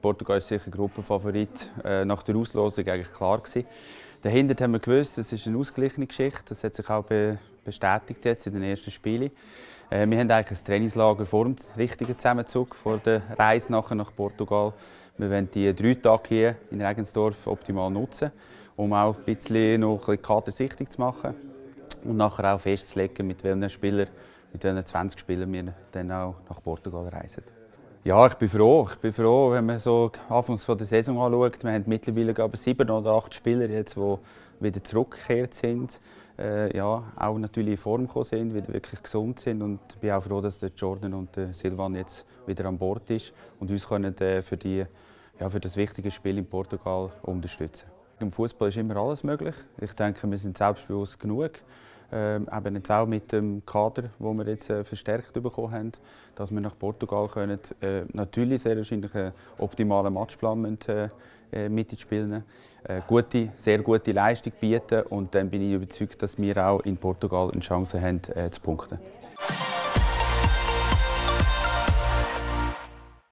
Portugal ist sicher Gruppenfavorit. Äh, nach der Auslosung eigentlich klar gewesen. Dahinter haben wir gewusst, es ist eine ausgeglichene Geschichte. Das hat sich auch be bestätigt jetzt in den ersten Spielen. Äh, wir haben eigentlich ein Trainingslager vor dem richtigen Zusammenzug, vor der Reise nachher nach Portugal. Wir wollen die drei Tage hier in Regensdorf optimal nutzen, um auch ein bisschen noch ein bisschen kadersichtig zu machen und nachher auch festzulegen, mit welchen Spielern, mit welchen 20 Spielern wir dann auch nach Portugal reisen. Ja, ich bin froh. Ich bin froh, wenn man so anfangs der Saison anschaut. Wir haben mittlerweile aber sieben oder acht Spieler, jetzt, die wieder zurückgekehrt sind. Äh, ja, auch natürlich in Form gekommen sind, wieder wirklich gesund sind. Und ich bin auch froh, dass der Jordan und der Silvan jetzt wieder an Bord ist und uns können, äh, für, die, ja, für das wichtige Spiel in Portugal unterstützen. Im Fußball ist immer alles möglich. Ich denke, wir sind selbstbewusst genug. Ähm, eben jetzt auch mit dem Kader, wo wir jetzt äh, verstärkt bekommen haben, dass wir nach Portugal können. Äh, natürlich sehr wahrscheinlich einen optimalen Matchplan müssen, äh, äh mit ins Spiel nehmen. Äh, gute, sehr gute Leistung bieten und dann bin ich überzeugt, dass wir auch in Portugal eine Chance haben, äh, zu punkten.